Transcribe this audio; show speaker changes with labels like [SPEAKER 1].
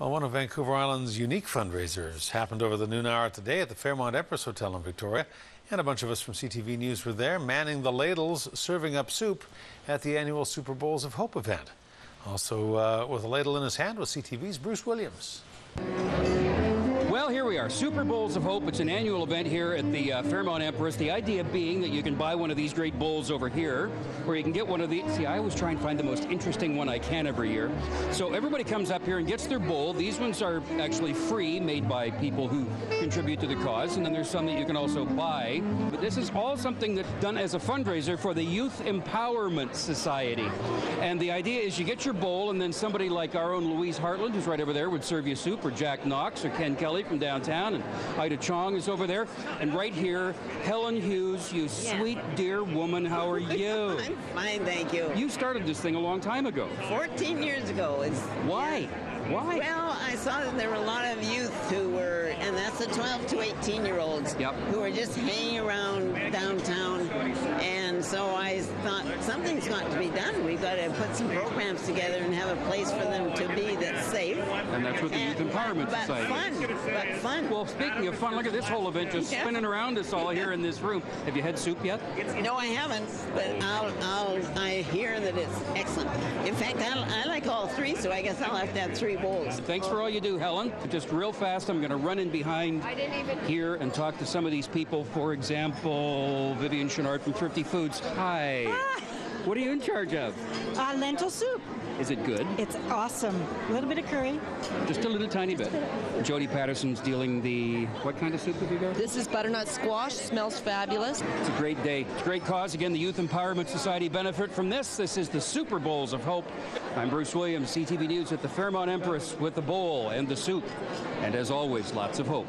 [SPEAKER 1] Well, one of Vancouver Island's unique fundraisers happened over the noon hour today at the Fairmont Empress Hotel in Victoria. And a bunch of us from CTV News were there, manning the ladles, serving up soup at the annual Souper Bowls of Hope event. Also, uh, with a ladle in his hand was CTV's Bruce Williams.
[SPEAKER 2] Well, here we are, Souper Bowls of Hope. It's an annual event here at the uh, Fairmont Empress. The idea being that you can buy one of these great bowls over here, or you can get one of these. See, I always try and find the most interesting one I can every year. So everybody comes up here and gets their bowl. These ones are actually free, made by people who contribute to the cause, and then there's some that you can also buy. But this is all something that's done as a fundraiser for the Youth Empowerment Society. And the idea is you get your bowl, and then somebody like our own Louise Hartland, who's right over there, would serve you soup, or Jack Knox, or Ken Kelly from downtown, and Ida Chong is over there. And right here, Helen Hughes, you
[SPEAKER 3] Yeah.
[SPEAKER 2] sweet dear woman, how are you?
[SPEAKER 3] I'm fine, thank you.
[SPEAKER 2] You started this thing a long time ago.
[SPEAKER 3] 14 years ago is.
[SPEAKER 2] Why? Why?
[SPEAKER 3] Well, I saw that there were a lot of youth who were, and that's the 12 to 18 year olds,
[SPEAKER 2] Yep.
[SPEAKER 3] who were just hanging around downtown. And so I thought something's got to be done. We've got to put some programs together and have a place for them to be that's.
[SPEAKER 2] And that's what the Youth Empowerment
[SPEAKER 3] but
[SPEAKER 2] Society
[SPEAKER 3] Fun, but fun.
[SPEAKER 2] Well, speaking of fun, look at this whole event just
[SPEAKER 3] Yeah.
[SPEAKER 2] spinning around us all here in this room. Have you had soup yet?
[SPEAKER 3] No, I haven't, but I'll, I'll, I hear that it's excellent. In fact, I'll, I like all three, so I guess I'll have to have three bowls.
[SPEAKER 2] Thanks for all you do, Helen. Just real fast, I'm going to run in behind here and talk to some of these people. For example, Vivian Chenard from Thrifty Foods. Hi. What are you in charge of?
[SPEAKER 4] Uh, lentil soup.
[SPEAKER 2] Is it good?
[SPEAKER 4] It's awesome. A little bit of curry.
[SPEAKER 2] Just a little tiny bit. Jody Patterson's dealing the what kind of soup have you got?
[SPEAKER 5] This is butternut squash. Smells fabulous.
[SPEAKER 2] It's a great day. It's a great cause. Again, the Youth Empowerment Society benefit from this. This is the Souper Bowls of Hope. I'm Bruce Williams, CTV News at the Fairmont Empress with the bowl and the soup. And as always, lots of hope.